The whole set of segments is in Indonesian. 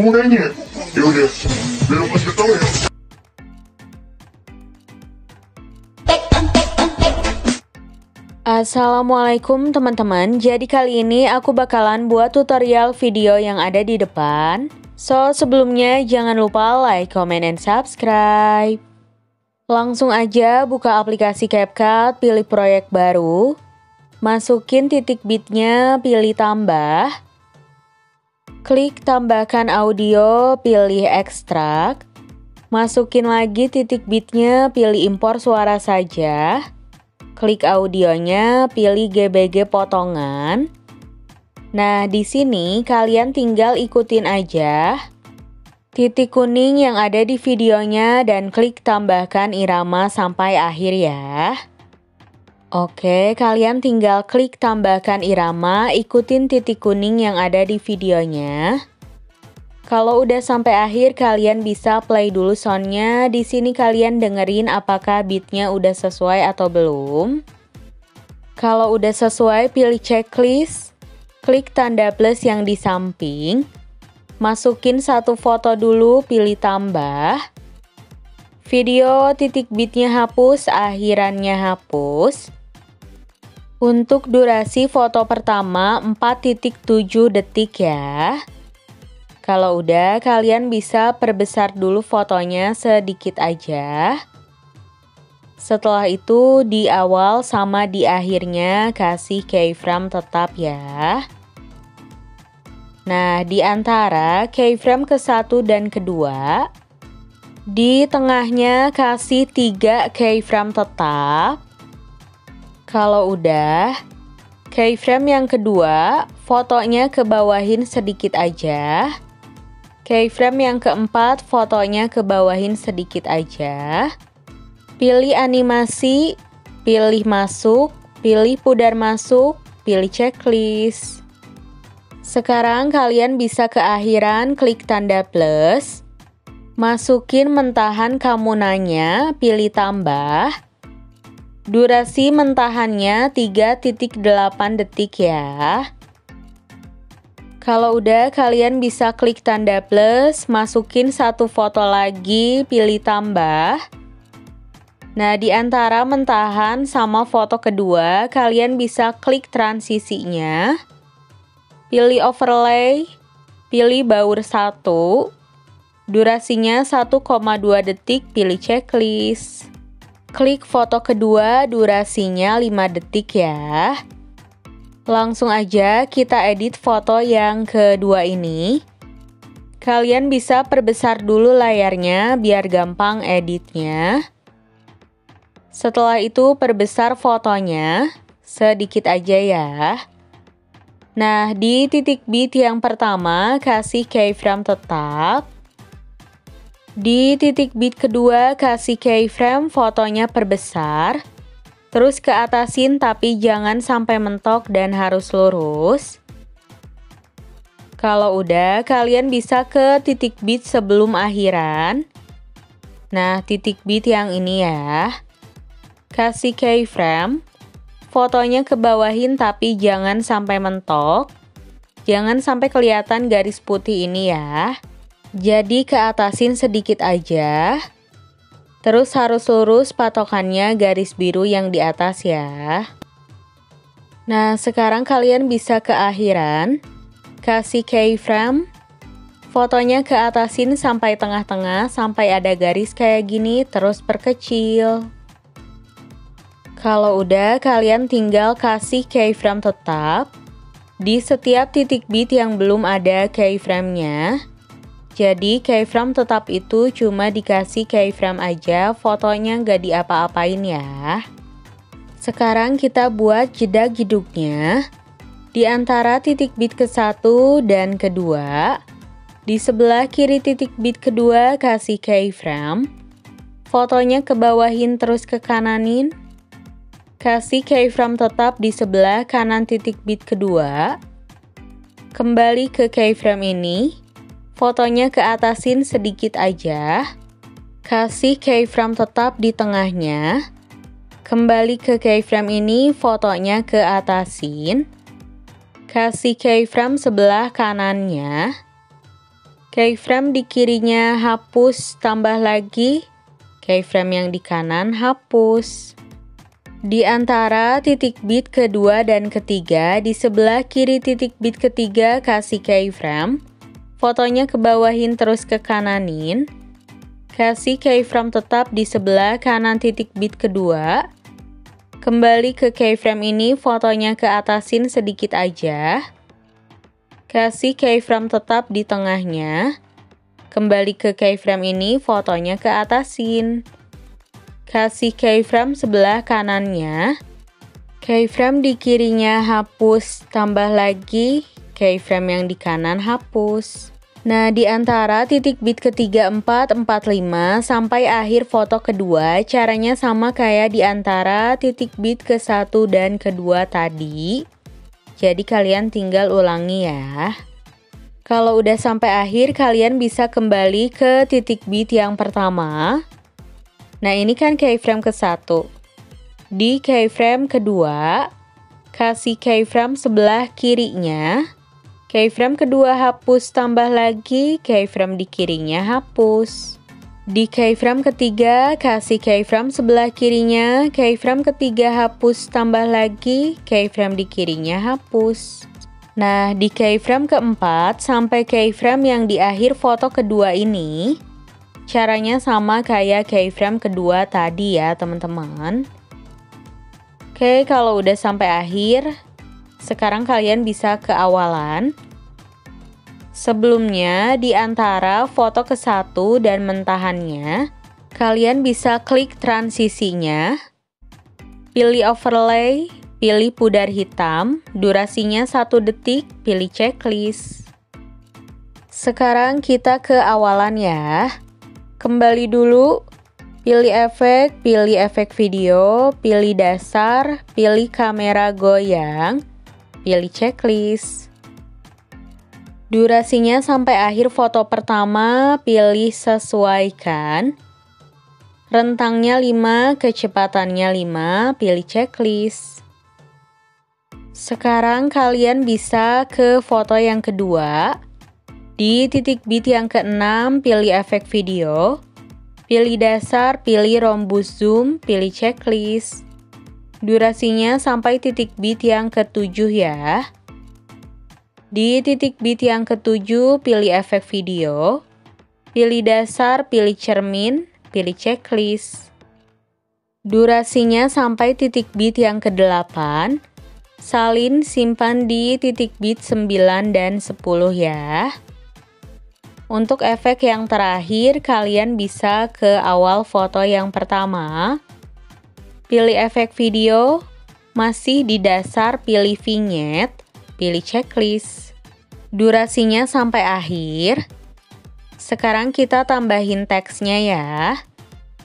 Mau nanya? Ya udah, belum kasih tahu ya. Assalamualaikum teman-teman. Jadi kali ini aku bakalan buat tutorial video yang ada di depan. So sebelumnya jangan lupa like, comment, and subscribe. Langsung aja buka aplikasi CapCut, pilih proyek baru. Masukin titik bitnya, pilih tambah Klik tambahkan audio, pilih ekstrak Masukin lagi titik bitnya, pilih impor suara saja klik audionya, pilih GBG potongan. Nah, di sini kalian tinggal ikutin aja titik kuning yang ada di videonya dan klik tambahkan irama sampai akhir ya. Oke, kalian tinggal klik tambahkan irama, ikutin titik kuning yang ada di videonya. Kalau udah sampai akhir kalian bisa play dulu soundnya. Di sini kalian dengerin apakah beatnya udah sesuai atau belum. Kalau udah sesuai pilih checklist. Klik tanda plus yang di samping. Masukin satu foto dulu pilih tambah. Video titik beatnya hapus, akhirannya hapus. Untuk durasi foto pertama 4.7 detik ya. Kalau udah, kalian bisa perbesar dulu fotonya sedikit aja. Setelah itu, di awal sama di akhirnya kasih keyframe tetap ya. Nah, di antara keyframe ke satu dan kedua, di tengahnya kasih tiga keyframe tetap. Kalau udah, keyframe yang kedua, fotonya ke bawahin sedikit aja. Keyframe yang keempat, fotonya ke bawahin sedikit aja. Pilih animasi, pilih masuk, pilih pudar masuk, pilih checklist. Sekarang kalian bisa ke akhiran klik tanda plus. Masukin mentahan kamu nanya, pilih tambah. Durasi mentahannya 3.8 detik ya. Kalau udah, kalian bisa klik tanda plus, masukin satu foto lagi, pilih tambah. Nah, di antara mentahan sama foto kedua, kalian bisa klik transisinya. Pilih overlay, pilih baur 1. Durasinya 1,2 detik, pilih checklist. Klik foto kedua, durasinya 5 detik ya. Langsung aja kita edit foto yang kedua ini. Kalian bisa perbesar dulu layarnya biar gampang editnya. Setelah itu perbesar fotonya sedikit aja ya. Nah, di titik bit yang pertama kasih keyframe tetap. Di titik bit kedua kasih keyframe fotonya perbesar. Terus ke atasin tapi jangan sampai mentok dan harus lurus. Kalau udah, kalian bisa ke titik bit sebelum akhiran. Nah, titik bit yang ini ya. Kasih keyframe. Fotonya ke bawahin tapi jangan sampai mentok. Jangan sampai kelihatan garis putih ini ya. Jadi ke atasin sedikit aja. Terus harus lurus patokannya garis biru yang di atas ya. Nah, sekarang kalian bisa ke akhiran. Kasih keyframe. Fotonya ke atasin sampai tengah-tengah sampai ada garis kayak gini terus perkecil. Kalau udah, kalian tinggal kasih keyframe tetap di setiap titik bit yang belum ada keyframe-nya. Jadi keyframe tetap itu cuma dikasih keyframe aja, fotonya nggak diapa-apain ya. Sekarang kita buat jeda giduknya. Di antara titik bit ke satu dan kedua, di sebelah kiri titik bit kedua kasih keyframe. Fotonya ke bawahin terus ke kananin. Kasih keyframe tetap di sebelah kanan titik bit kedua. Kembali ke keyframe ini. Fotonya ke atasin sedikit aja. Kasih keyframe tetap di tengahnya. Kembali ke keyframe ini, fotonya ke atasin. Kasih keyframe sebelah kanannya. Keyframe di kirinya hapus tambah lagi. Keyframe yang di kanan hapus. Di antara titik bit kedua dan ketiga, di sebelah kiri titik bit ketiga kasih keyframe. Fotonya ke bawahin terus ke kananin. Kasih keyframe tetap di sebelah kanan titik bit kedua. Kembali ke keyframe ini, fotonya ke atasin sedikit aja. Kasih keyframe tetap di tengahnya. Kembali ke keyframe ini, fotonya ke atasin kasih keyframe sebelah kanannya. Keyframe di kirinya hapus, tambah lagi keyframe yang di kanan hapus. Nah, di antara titik bit ketiga 4, 4, 5 sampai akhir foto kedua, caranya sama kayak di antara titik bit ke satu dan kedua tadi. Jadi kalian tinggal ulangi ya. Kalau udah sampai akhir, kalian bisa kembali ke titik bit yang pertama. Nah, ini kan keyframe ke satu. Di keyframe kedua, kasih keyframe sebelah kirinya. Keyframe kedua hapus tambah lagi, keyframe di kirinya hapus. Di keyframe ketiga, kasih keyframe sebelah kirinya, keyframe ketiga hapus tambah lagi, keyframe di kirinya hapus. Nah, di keyframe keempat sampai keyframe yang di akhir foto kedua ini, Caranya sama kayak keyframe kedua tadi ya teman-teman. Oke, kalau udah sampai akhir, sekarang kalian bisa ke awalan. Sebelumnya, di antara foto ke satu dan mentahannya, kalian bisa klik transisinya, pilih overlay, pilih pudar hitam, durasinya satu detik, pilih checklist. Sekarang kita ke awalan ya. Kembali dulu, pilih efek, pilih efek video, pilih dasar, pilih kamera goyang, pilih checklist. Durasinya sampai akhir foto pertama, pilih sesuaikan. Rentangnya 5, kecepatannya 5, pilih checklist. Sekarang kalian bisa ke foto yang kedua. Di titik bit yang keenam, pilih efek video. Pilih dasar, pilih rombus zoom, pilih checklist. Durasinya sampai titik bit yang ketujuh ya. Di titik bit yang ketujuh, pilih efek video. Pilih dasar, pilih cermin, pilih checklist. Durasinya sampai titik bit yang kedelapan. Salin simpan di titik bit 9 dan 10 ya. Untuk efek yang terakhir, kalian bisa ke awal foto yang pertama. Pilih efek video, masih di dasar pilih vignette, pilih checklist. Durasinya sampai akhir. Sekarang kita tambahin teksnya ya.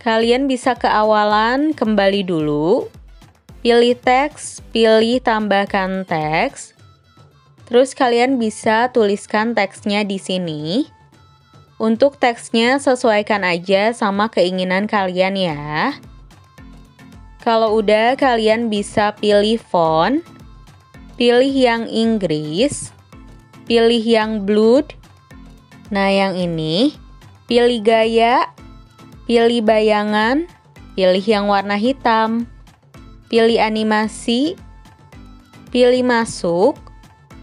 Kalian bisa ke awalan, kembali dulu. Pilih teks, pilih tambahkan teks. Terus kalian bisa tuliskan teksnya di sini. Untuk teksnya sesuaikan aja sama keinginan kalian ya. Kalau udah kalian bisa pilih font, pilih yang Inggris, pilih yang blood. Nah, yang ini pilih gaya, pilih bayangan, pilih yang warna hitam, pilih animasi, pilih masuk,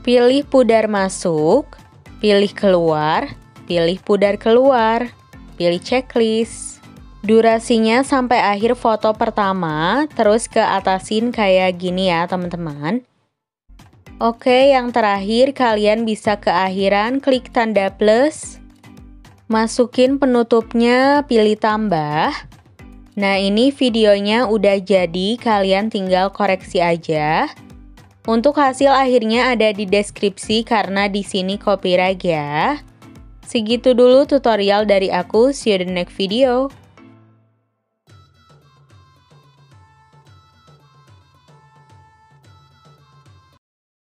pilih pudar masuk, pilih keluar, pilih pudar keluar, pilih checklist. Durasinya sampai akhir foto pertama, terus ke atasin kayak gini ya teman-teman. Oke, yang terakhir kalian bisa ke akhiran klik tanda plus. Masukin penutupnya, pilih tambah. Nah, ini videonya udah jadi, kalian tinggal koreksi aja. Untuk hasil akhirnya ada di deskripsi karena di sini copyright ya. Segitu dulu tutorial dari aku, see you the next video.